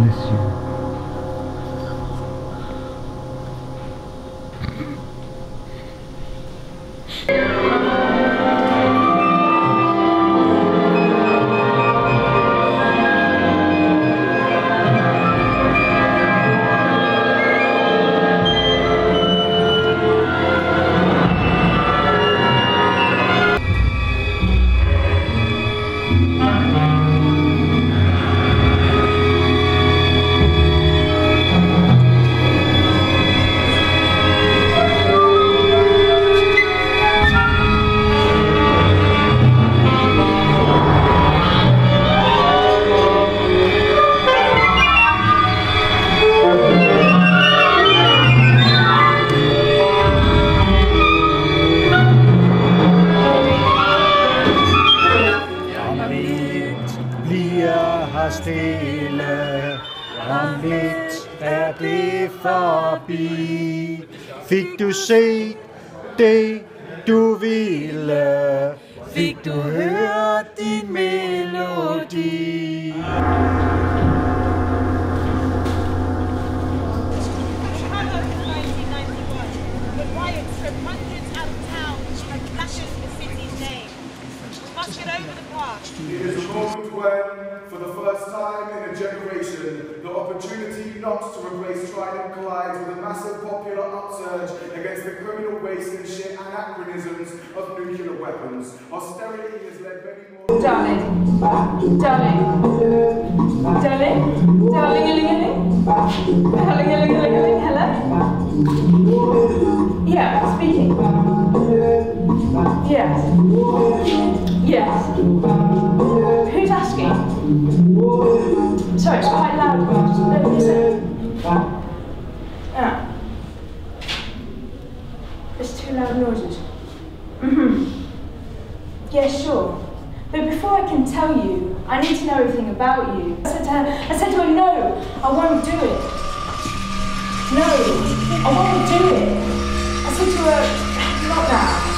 Unless you. Om er det forbi. Fik du set det, du ville? Fik du hørt din melodi? A generation, the opportunity not to replace Trident collides with a massive popular upsurge against the criminal waste and shit anachronisms of nuclear weapons. Austerity has led many more. Darling. Darling. Darling. Darling, darling, darling. Darling, darling, darling, darling. Hello? Yeah, speaking. Yes. Yes. Who's asking? Sorry, it's quite loud. Let me listen. Yeah. It's too loud noises. Mm-hmm. Yeah, sure. But before I can tell you, I need to know everything about you. I said to her, I said to her, no, I won't do it. No, I won't do it. I said to her, not now.